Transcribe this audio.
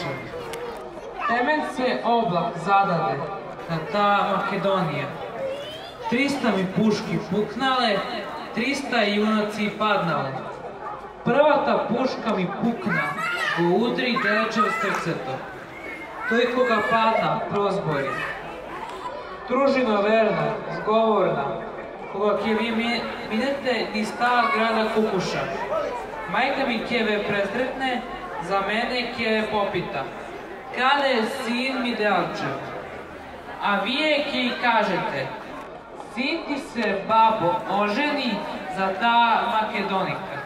očevi. Temelj se oblak zadade na ta Makedonija. Trista mi puški puknale, trista junaci padnale. Prva ta puška mi pukna, go udri delečev srceto. Toj koga padna, prozbori. Družina verna, zgovorna, koga kje vi mi- vidite ni sta grada Kukuša. Majka mi kjeve prezretne, za mene kjeve popita. Kada je sin mi delčev? A vi je ki kažete, sin ti se babo oženi za ta Makedonika.